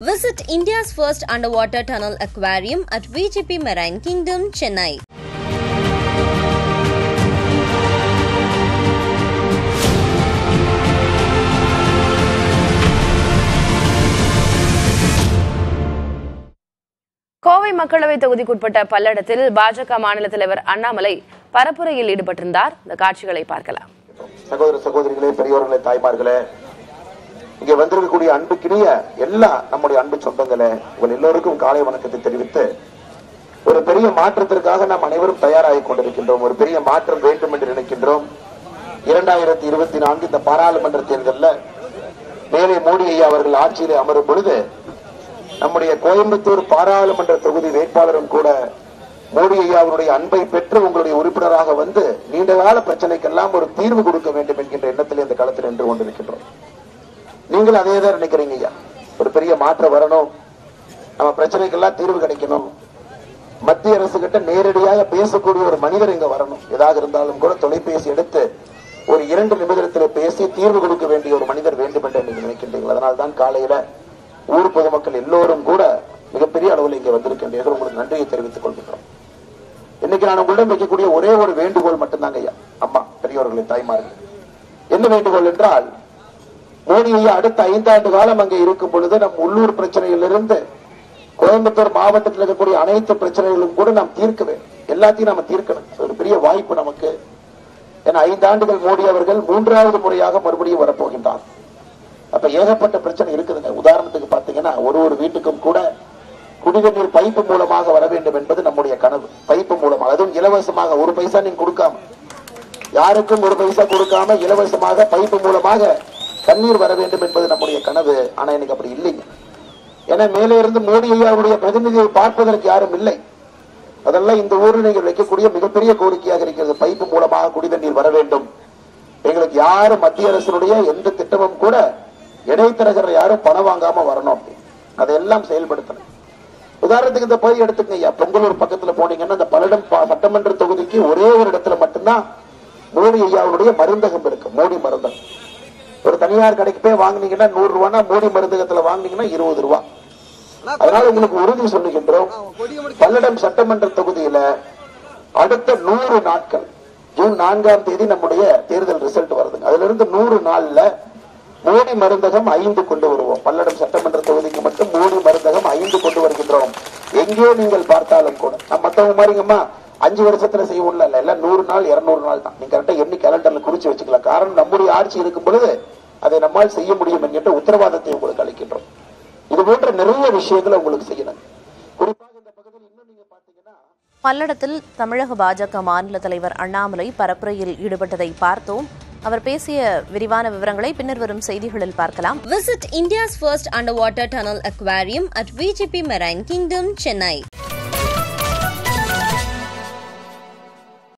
Visit India's first underwater tunnel aquarium at VGP Marine Kingdom, Chennai. Kovai மக்களவை தொகுதிக்குட்பட்ட பல்லடத்தில் பாஜக மாநில தலைவர் அண்ணாமலை பரப்புரையில் ஈடுபட்டிருந்தார் இந்த காட்சிகளை பார்க்கலாம் சகோதர சகோதரிகளே பெரியோர்களே தாய்மார்களே இங்க வந்திருக்கக்கூடிய அன்புக்கினிய எல்லா நம்முடைய அன்பு சொந்தங்களை உங்கள் எல்லோருக்கும் காலை வணக்கத்தை தெரிவித்து ஒரு பெரிய மாற்றத்திற்காக நாம் அனைவரும் தயாராகி கொண்டிருக்கின்றோம். ஒரு பெரிய மாற்றம் வேண்டும் என்று நினைக்கின்றோம். இரண்டாயிரத்தி இருபத்தி நான்கு இந்த பாராளுமன்ற தேர்தலில் மேலே மோடி ஐயா அவர்கள் ஆட்சியிலே அமரும் பொழுது நம்முடைய கோயம்புத்தூர் பாராளுமன்ற தொகுதி வேட்பாளரும் கூட மோடி ஐயா அவருடைய அன்பை பெற்று உங்களுடைய உறுப்பினராக வந்து நீண்டகால பிரச்சனைக்கெல்லாம் ஒரு தீர்வு கொடுக்க வேண்டும் என்கின்ற எண்ணத்தில் இந்த களத்தில் நின்று கொண்டிருக்கின்றோம். நீங்கள் அதே தான் நினைக்கிறீங்க ஐயா. ஒரு பெரிய மாற்றம் வரணும். நம்ம பிரச்சனைக்கெல்லாம் தீர்வு கிடைக்கணும். மத்திய அரசு கிட்ட நேரடியாக பேசக்கூடிய ஒரு மனிதர் இங்க வரணும். ஏதாக இருந்தாலும் கூட தொலைபேசி எடுத்து ஒரு இரண்டு நிமிடத்தில் பேசி தீர்வு கொடுக்க வேண்டிய ஒரு மனிதர் வேண்டும் என்று நீங்க நினைக்கின்றீர்கள். அதனால் தான் காலையில ஊர் பொதுமக்கள் எல்லோரும் கூட மிகப்பெரிய அளவில் இங்க வந்திருக்கின்றீர்கள். உங்களுக்கு நன்றியை தெரிவித்துக் கொள்கின்றோம். இன்னைக்கு நான் உங்களிடம் வைக்கக்கூடிய ஒரே ஒரு வேண்டுகோள் மட்டும்தாங்க ஐயா. அம்மா பெரியவர்களின் தாய்மார்கள். என்ன வேண்டுகோள் என்றால் மோடி ஐயா அடுத்த ஐந்தாண்டு காலம் அங்கே இருக்கும் பொழுது நம் உள்ளூர் பிரச்சனையிலிருந்து கோயம்புத்தூர் மாவட்டத்தில் இருக்கக்கூடிய அனைத்து பிரச்சனைகளும் கூட நாம் தீர்க்க வேண்டும். எல்லாத்தையும் நாம தீர்க்கணும். ஒரு பெரிய வாய்ப்பு நமக்கு. ஏன்னா ஐந்து ஆண்டுகள் மோடி அவர்கள் மூன்றாவது முறையாக மறுபடியும் வரப்போகின்றார். அப்ப ஏகப்பட்ட பிரச்சனை இருக்குதுங்க. உதாரணத்துக்கு பாத்தீங்கன்னா ஒரு ஒரு வீட்டுக்கும் கூட குடிநீர் நீர் பைப்பு மூலமாக வர வேண்டும் என்பது நம்முடைய கனவு. பைப்பு மூலமாக அதுவும் இலவசமாக. ஒரு பைசா நீங்க கொடுக்காம யாருக்கும் ஒரு பைசா கொடுக்காம இலவசமாக பைப்பு மூலமாக தண்ணீர் வர வேண்டும் என்பது நம்முடைய கனவு ஆனா எனக்கு அப்படி இல்லைங்க ஏன்னா மேலே இருந்து மோடி ஐயாவுடைய பிரதிநிதியை பார்ப்பதற்கு யாரும் இல்லை. அதெல்லாம் இந்த ஊரில் நீங்கள் வைக்கக்கூடிய மிகப்பெரிய கோரிக்கையாக இருக்கிறது. பைப்பு மூலமாக குடிதண்ணீர் வர வேண்டும். எங்களுக்கு யாரும் மத்திய அரசினுடைய எந்த திட்டமும் கூட இடைத்தரகர் யாரும் பணம் வாங்காம வரணும் அப்படின்னு அதையெல்லாம் செயல்படுத்தணும். உதாரணத்துக்கு இந்த பகுதி எடுத்துக்கங்க ஐயா. பொங்கலூர் பக்கத்துல போனீங்கன்னா இந்த பல்லடம் சட்டமன்ற தொகுதிக்கு ஒரே ஒரு இடத்துல மட்டும்தான் மோடி ஐயாவுடைய மருந்தகம் இருக்கு. மோடி மருந்தகம். ஒரு தனியார் கடைக்கு போய் வாங்கினீங்கன்னா நூறு ரூபானா மோடி மருந்தகத்துல வாங்குனீங்கன்னா இருபது ரூபா. அதனால உங்களுக்கு உறுதி சொல்லுகின்றோம். பல்லடம் சட்டமன்ற தொகுதியில அடுத்த நூறு நாட்கள் ஜூன் நான்காம் தேதி நம்முடைய தேர்தல் ரிசல்ட் வருதுங்க. அதுல இருந்து நூறு நாள்ல மோடி மருந்தகம் ஐந்து கொண்டு வருவோம். பல்லடம் சட்டமன்ற தொகுதிக்கு மட்டும் மோடி மருந்தகம் ஐந்து கொண்டு வருகின்றோம். எங்கேயோ நீங்கள் பார்த்தாலும் கூட. நம்ம மத்தவங்க மாதிரிங்கம்மா அஞ்சு வருஷத்துல செய்வோம்ல. இல்ல நூறு நாள் இருநூறு நாள் தான். நீங்க கரெக்டா எண்ணி கேலண்டர்ல குறிச்சு வச்சுக்கலாம். காரணம் நம்முடைய ஆட்சி இருக்கும் பொழுது அதை நம்மால் செய்ய முடியும் என்கின்ற உத்தரவாதத்தை உங்களுக்கு அளிக்கின்றோம். இது போன்ற நிறைய விஷயங்களை உங்களுக்கு செய்யணும். குறிப்பாக இந்த பகுதியில் இன்னும் நீங்க பாத்தீங்கன்னா பல்லடத்தில் தமிழக பாஜக மாநில தலைவர் அண்ணாமலை பரப்புரையில் ஈடுபட்டதை பார்த்தோம். அவர் பேசிய விரிவான விவரங்களை பின்னர் வரும் செய்திகளில் பார்க்கலாம். Visit India's first underwater tunnel aquarium at VGP marine kingdom Chennai